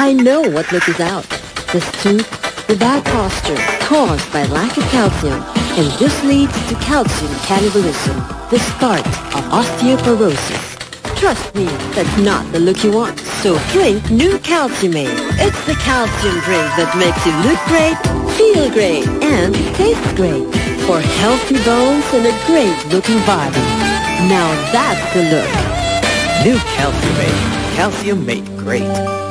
I know what look is out. The stoop, the bad posture caused by lack of calcium, and this leads to calcium cannibalism, the start of osteoporosis. Trust me, that's not the look you want. So drink new Calciumade. It's the calcium drink that makes you look great, feel great, and taste great. For healthy bones and a great-looking body. Now that's the look. New Calciumade. Calcium made great.